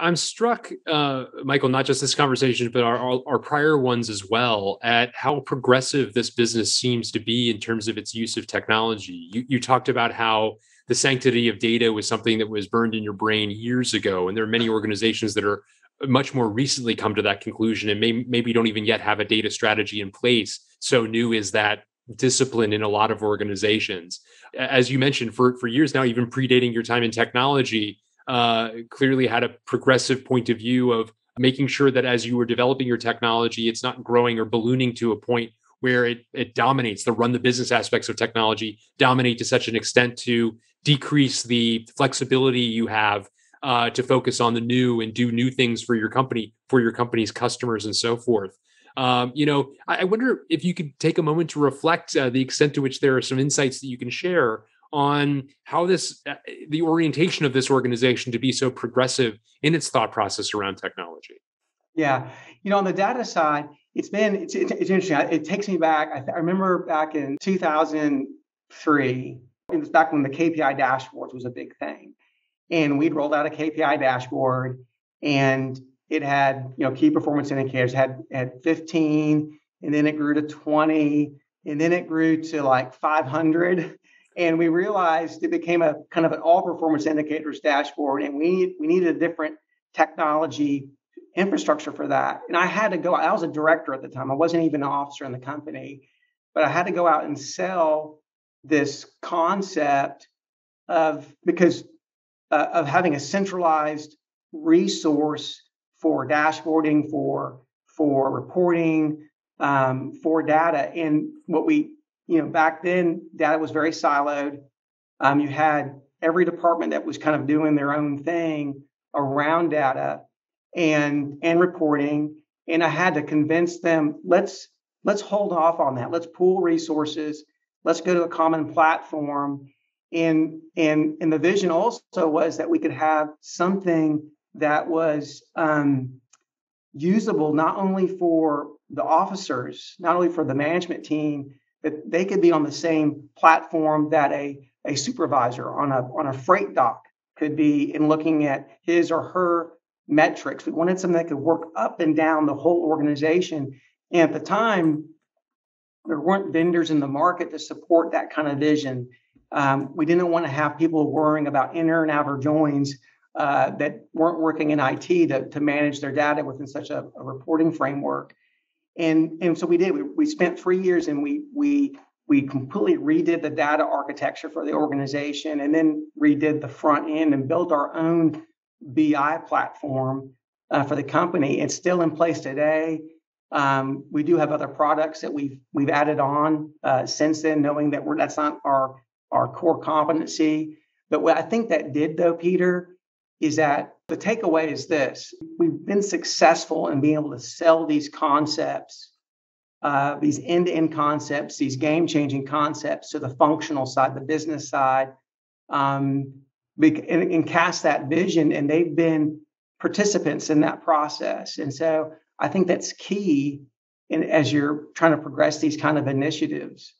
I'm struck, uh, Michael, not just this conversation, but our, our, our prior ones as well, at how progressive this business seems to be in terms of its use of technology. You, you talked about how the sanctity of data was something that was burned in your brain years ago, and there are many organizations that are much more recently come to that conclusion and may, maybe don't even yet have a data strategy in place. So new is that discipline in a lot of organizations. As you mentioned, for, for years now, even predating your time in technology, uh, clearly had a progressive point of view of making sure that as you were developing your technology, it's not growing or ballooning to a point where it, it dominates the run the business aspects of technology, dominate to such an extent to decrease the flexibility you have uh, to focus on the new and do new things for your company, for your company's customers, and so forth. Um, you know, I, I, wonder if you could take a moment to reflect uh, the extent to which there are some insights that you can share on how this, uh, the orientation of this organization to be so progressive in its thought process around technology. Yeah, you know, on the data side, it's been it's, it's, it's interesting. It takes me back. I, th- I remember back in 2003. It was back when the KPI dashboards was a big thing and we'd rolled out a KPI dashboard and it had, you know, key performance indicators had had 15 and then it grew to 20 and then it grew to like 500 and we realized it became a kind of an all performance indicators dashboard and we we needed a different technology infrastructure for that and i had to go i was a director at the time i wasn't even an officer in the company but i had to go out and sell this concept of because uh, of having a centralized resource for dashboarding, for for reporting, um, for data. And what we, you know, back then, data was very siloed. Um, you had every department that was kind of doing their own thing around data and and reporting. And I had to convince them, let's let's hold off on that. Let's pool resources. Let's go to a common platform and and and the vision also was that we could have something that was um, usable not only for the officers not only for the management team but they could be on the same platform that a a supervisor on a on a freight dock could be in looking at his or her metrics. We wanted something that could work up and down the whole organization. And at the time there weren't vendors in the market to support that kind of vision. Um, we didn't want to have people worrying about inner and outer joins uh, that weren't working in IT to, to manage their data within such a, a reporting framework. And, and so we did. We, we spent three years and we we we completely redid the data architecture for the organization and then redid the front end and built our own BI platform uh, for the company. It's still in place today. Um, we do have other products that we've we've added on uh, since then, knowing that we're that's not our our core competency. But what I think that did, though, Peter, is that the takeaway is this we've been successful in being able to sell these concepts, uh, these end to end concepts, these game changing concepts to the functional side, the business side, um, and, and cast that vision. And they've been participants in that process. And so I think that's key in, as you're trying to progress these kind of initiatives